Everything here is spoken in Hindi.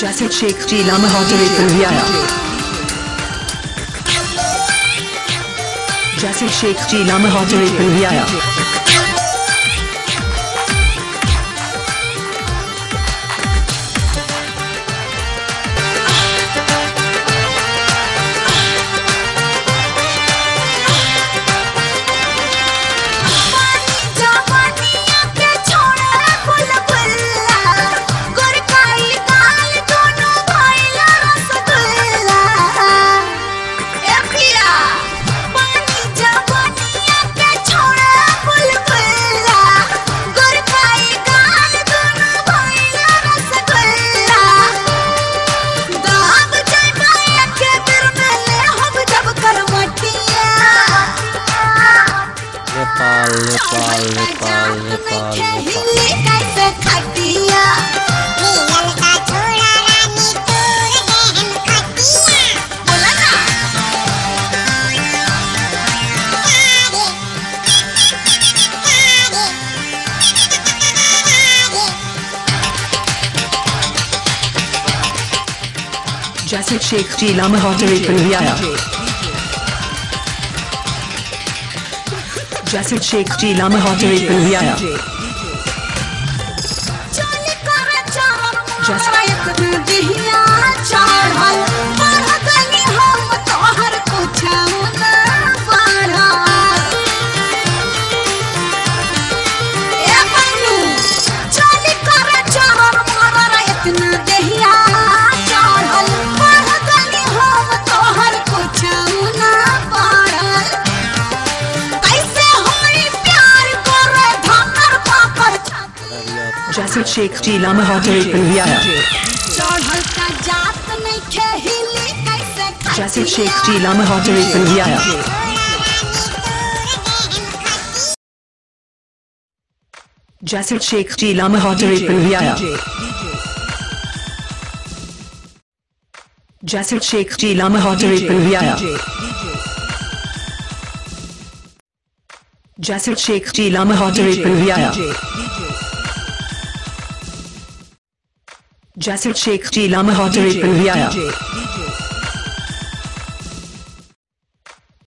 जैसे शेख चीला में हॉट रेपल भी आया जैसे शेख हिली कैसे खटिया मिलन का छोड़ा रानी तोर बहन खटिया बोला ना जैसे शेख जैसे शेख चीला में हॉट कैसे खाती जैसे शेख चीला में हॉट रेपल भी जैसे शेख चीला में हॉट रेपल भी जैसे शेख चीला में हॉट रेपल भी जैसे शेख चीला में हॉट रेपल भी Jasir Sheikh Chila Mahotari Pulviaya.